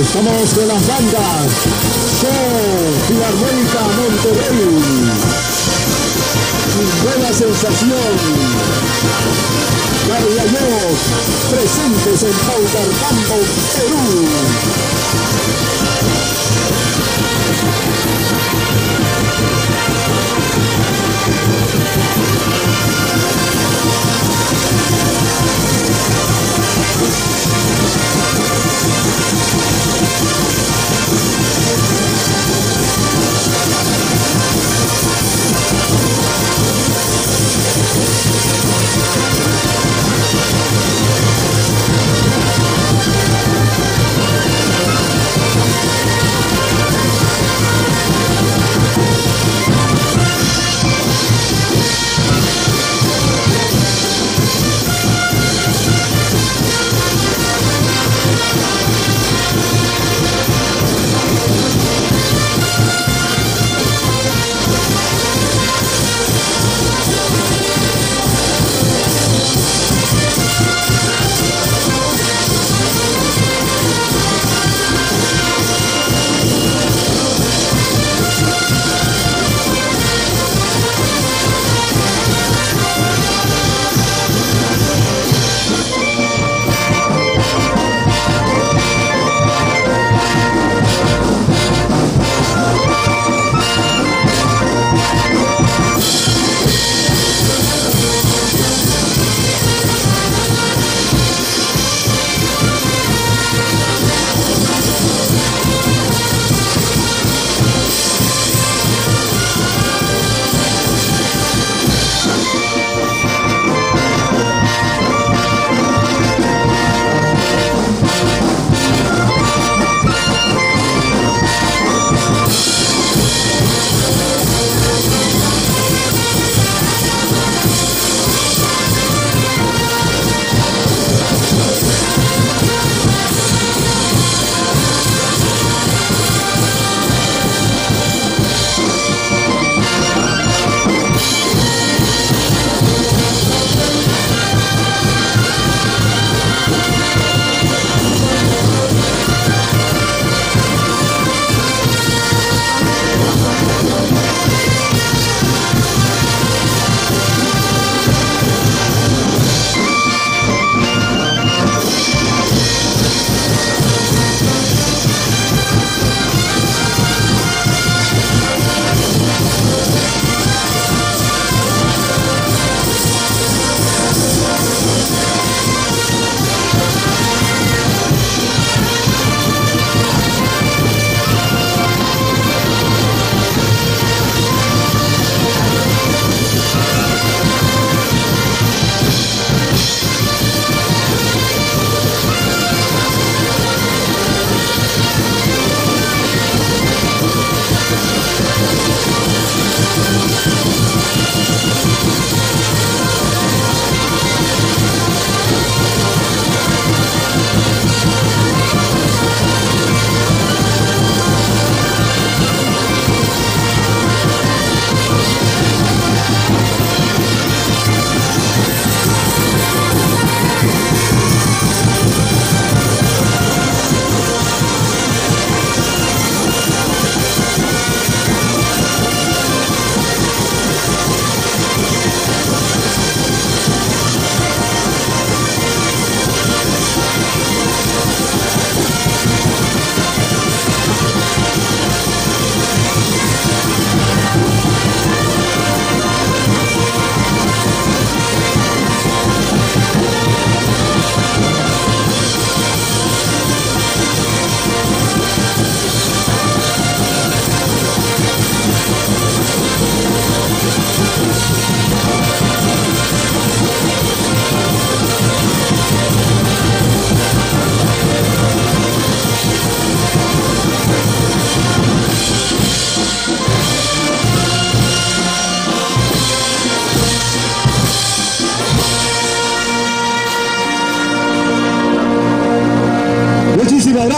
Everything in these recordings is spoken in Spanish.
Estamos con las bandas Show Filarmónica Monterrey. Buena sensación. Carlayos presentes en Paucartambo, Perú. Muchísimas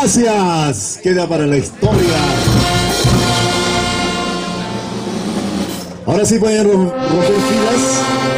gracias. Queda para la historia. Ahora sí pueden rom- romper filas.